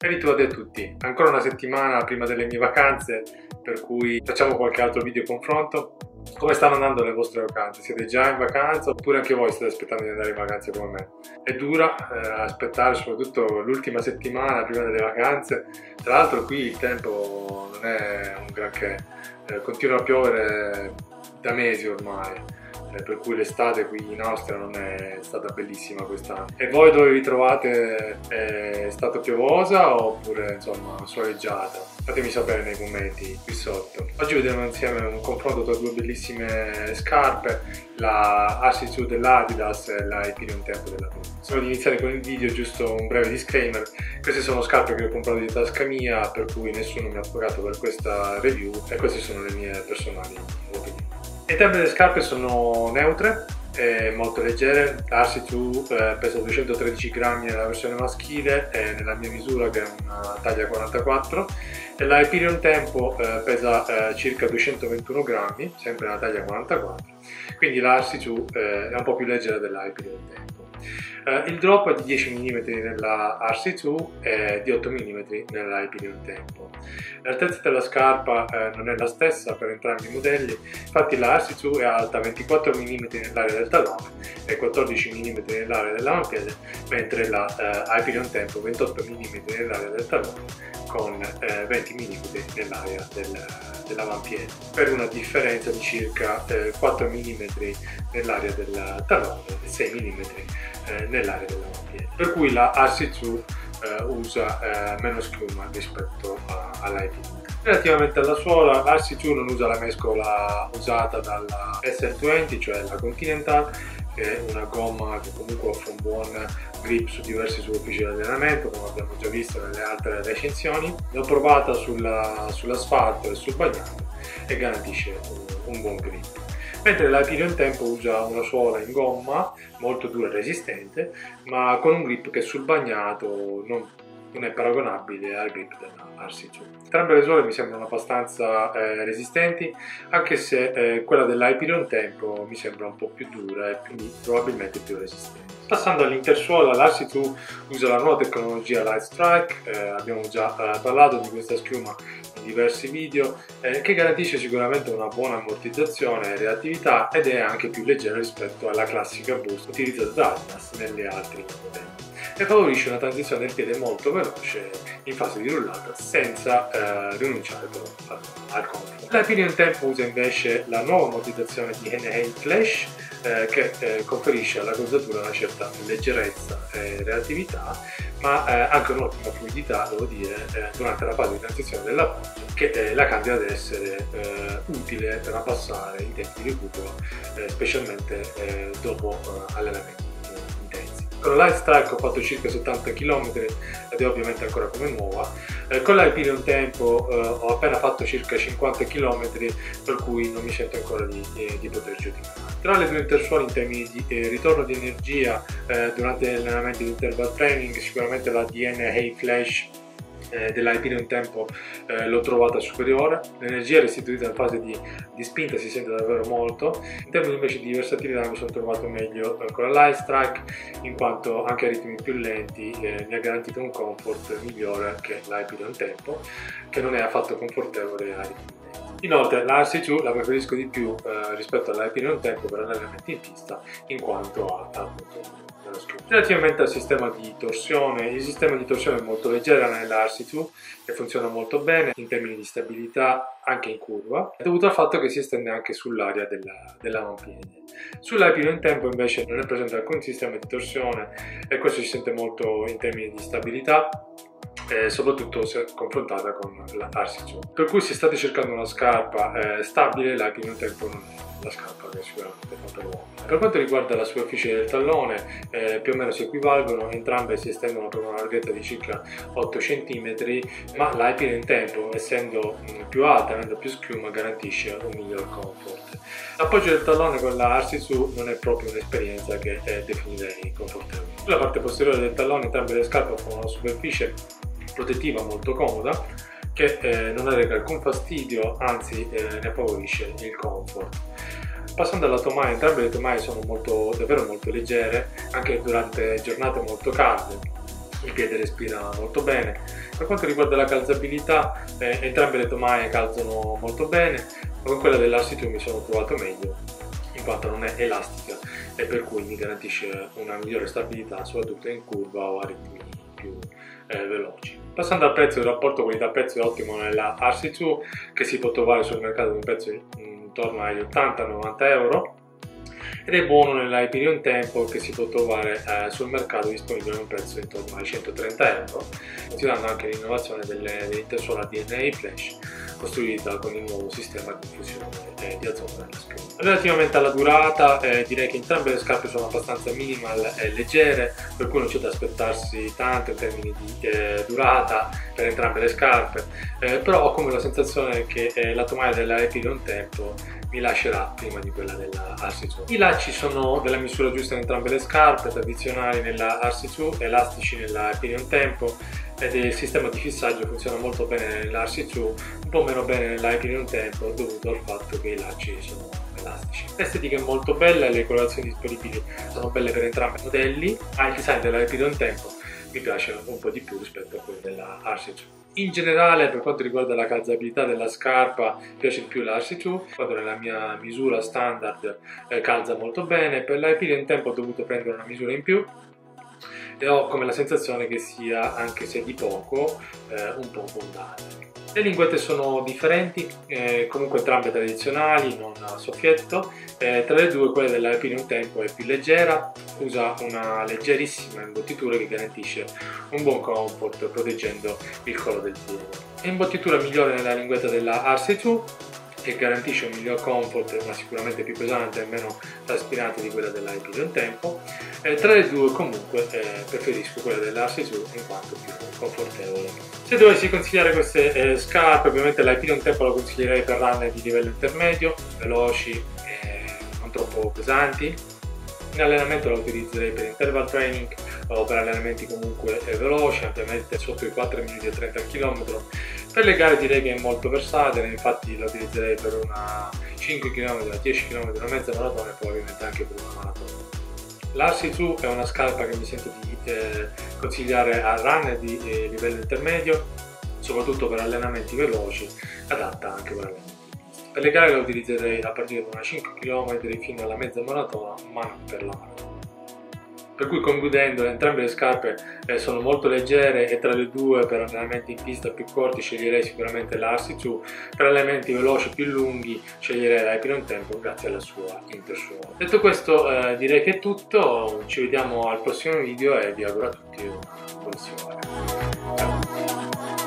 Ben ritrovati a tutti, ancora una settimana prima delle mie vacanze, per cui facciamo qualche altro video confronto. Come stanno andando le vostre vacanze? Siete già in vacanza oppure anche voi state aspettando di andare in vacanza come me? È dura eh, aspettare soprattutto l'ultima settimana prima delle vacanze, tra l'altro qui il tempo non è un granché, eh, continua a piovere da mesi ormai per cui l'estate qui in Austria non è stata bellissima quest'anno. E voi dove vi trovate? È stata piovosa oppure insomma soleggiata? Fatemi sapere nei commenti qui sotto. Oggi vediamo insieme un confronto tra due bellissime scarpe, la RC2 dell'Adidas e la Ethereum Tempo della Puma. Prima di iniziare con il video giusto un breve disclaimer, queste sono scarpe che ho comprato di tasca mia per cui nessuno mi ha pagato per questa review e queste sono le mie personali. Entrambe le scarpe sono neutre, molto leggere, la RC2 eh, pesa 213 grammi nella versione maschile e nella mia misura che è una taglia 44 e la Hyperion Tempo eh, pesa eh, circa 221 grammi, sempre nella taglia 44, quindi la RC2 eh, è un po' più leggera della Hyperion Tempo. Uh, il drop è di 10 mm nella RC2 e di 8 mm nella Hyperion Tempo. L'altezza della scarpa uh, non è la stessa per entrambi i modelli, infatti la RC2 è alta 24 mm nell'area del tallone e 14 mm nell'area dell'avampiede, mentre la uh, Hyperion Tempo 28 mm nell'area del tallone con 20 mm nell'area del, dell'avampiede, per una differenza di circa 4 mm nell'area del tallone e 6 mm eh, nell'area dell'avampiede. Per cui la RC2 eh, usa eh, meno schiuma rispetto all'IP. Relativamente alla suola, la RC2 non usa la mescola usata dalla SL20, cioè la Continental, è una gomma che comunque offre un buon grip su diversi superfici di allenamento, come abbiamo già visto nelle altre recensioni. L'ho provata sull'asfalto e sul bagnato e garantisce un, un buon grip mentre la Tyrion Tempo usa una suola in gomma molto dura e resistente ma con un grip che sul bagnato non, non è paragonabile al grip della RC2. Entrambe le suole mi sembrano abbastanza eh, resistenti anche se eh, quella dell'Hyperion Tempo mi sembra un po' più dura e quindi probabilmente più resistente. Passando all'intersuola, l'RC2 usa la nuova tecnologia Light Strike, eh, abbiamo già eh, parlato di questa schiuma diversi video eh, che garantisce sicuramente una buona ammortizzazione e reattività ed è anche più leggera rispetto alla classica boost utilizzata da Adidas nelle altre modelli e favorisce una transizione del piede molto veloce in fase di rullata senza eh, rinunciare però al comfort. La Pinion Tempo usa invece la nuova ammortizzazione di NHA Flash eh, che eh, conferisce alla cozzatura una certa leggerezza e reattività ma eh, anche un'ottima fluidità, devo dire, eh, durante la fase di transizione dell'appoggio che eh, la candida ad essere eh, utile per abbassare i tempi di recupero, eh, specialmente eh, dopo allenamenti intensi. Con la Strike ho fatto circa 70 km ed è ovviamente ancora come nuova. con la Hyperion Tempo ho appena fatto circa 50 km per cui non mi sento ancora di, di poter giudicare. Tra le due intersuole in termini di eh, ritorno di energia eh, durante gli allenamenti di interval training, sicuramente la DNA Flash eh, dell'Hyperion Tempo eh, l'ho trovata superiore, l'energia restituita in fase di, di, spinta si sente davvero molto, in termini invece di versatilità mi sono trovato meglio con la Light Strike in quanto anche a ritmi più lenti eh, mi ha garantito un comfort migliore che l'Hyperion Tempo che non è affatto confortevole a ritmi Inoltre la RC2 la preferisco di più eh, rispetto alla Hyperion Tempo per allenamenti in pista in quanto ha appunto Relativamente al sistema di torsione, il sistema di torsione è molto leggero nella RC2 che funziona molto bene in termini di stabilità anche in curva, dovuto al fatto che si estende anche sull'area della, dell'avampiede. Sull'Hyperion Tempo invece non è presente alcun sistema di torsione e questo si sente molto in termini di stabilità eh, soprattutto se confrontata con la RC2. Per cui se state cercando una scarpa eh, stabile, Pino Tempo non è la scarpa che sicuramente fa per uomo. Per quanto riguarda la superficie del tallone, eh, più o meno si equivalgono, entrambe si estendono per una larghezza di circa 8 cm, ma la in tempo, essendo mh, più alta, avendo più schiuma, garantisce un miglior comfort. L'appoggio del tallone con la Arsisu non è proprio un'esperienza che eh, definirei confortevole. Sulla parte posteriore del tallone entrambe le scarpe offrono una superficie protettiva molto comoda che eh, non arreca alcun fastidio, anzi eh, ne favorisce il comfort. Passando alla tomaia, entrambe le tomaie sono molto, davvero molto leggere, anche durante giornate molto calde. il piede respira molto bene. Per quanto riguarda la calzabilità, eh, entrambe le tomaie calzano molto bene, ma con quella dell'Arsitu mi sono trovato meglio, in quanto non è elastica e per cui mi garantisce una migliore stabilità, soprattutto in curva o a ritmi più eh, veloci. Passando al prezzo, il rapporto qualità-prezzo è ottimo nella RC2 che si può trovare sul mercato di un prezzo intorno agli 80-90 euro. Ed è buono nella Hyperion Tempo che si può trovare eh, sul mercato disponibile a un prezzo intorno ai 130 euro, considerando anche l'innovazione dell'Intersola DNA Flash costruita con il nuovo sistema di infusione eh, di azoto nella schiuma. Relativamente alla durata, eh, direi che entrambe le scarpe sono abbastanza minimal e leggere, per cui non c'è da aspettarsi tanto in termini di eh, durata per entrambe le scarpe, eh, però ho come la sensazione che eh, la tomaia della Epidon Tempo mi lascerà prima di quella della RC2. I lacci sono della misura giusta in entrambe le scarpe, tradizionali nella RC2, elastici nella Epidon Tempo ed il sistema di fissaggio funziona molto bene nell'RC2, un po' meno bene nell'Hyperion Tempo dovuto al fatto che i lacci sono elastici. L'estetica è molto bella, le colorazioni disponibili sono belle per entrambi i modelli, ah, il design dell'Hyperion Tempo mi piace un po' di più rispetto a quello della RC2. In generale, per quanto riguarda la calzabilità della scarpa, piace di più la RC2, quando nella mia misura standard eh, calza molto bene. Per l'Hyperion Tempo ho dovuto prendere una misura in più, e ho come la sensazione che sia, anche se di poco, eh, un po' abbondante. Le linguette sono differenti, eh, comunque entrambe tradizionali, non a soffietto. Eh, tra le due quella della Alpine Tempo è più leggera, usa una leggerissima imbottitura che garantisce un buon comfort proteggendo il collo del piede. Imbottitura migliore nella linguetta della Arce 2 che garantisce un miglior comfort ma sicuramente più pesante e meno traspirante di quella dell'IP del tempo. Eh, tra le due comunque eh, preferisco quella dell'Arcesu in quanto più confortevole. Se dovessi consigliare queste eh, scarpe, ovviamente l'IP del tempo la consiglierei per runner di livello intermedio, veloci, e non troppo pesanti. In allenamento la utilizzerei per interval training per allenamenti comunque eh, veloci, ampiamente sotto i 4 minuti e 30 km per le gare direi che è molto versatile, infatti la utilizzerei per una 5 km, 10 km, una mezza maratona e probabilmente anche per una maratona. L'Arsi2 è una scarpa che mi sento di eh, consigliare a runner di eh, livello intermedio, soprattutto per allenamenti veloci, adatta anche per allenamenti. Per le gare la utilizzerei a partire da una 5 km fino alla mezza maratona, ma non per la maratona per cui concludendo entrambe le scarpe eh, sono molto leggere e tra le due per allenamenti in pista più corti sceglierei sicuramente la RC2 per allenamenti veloci più lunghi sceglierei la Epiron Tempo grazie alla sua intersuola detto questo eh, direi che è tutto. Ci vediamo al prossimo video e vi auguro a tutti un buon Ciao.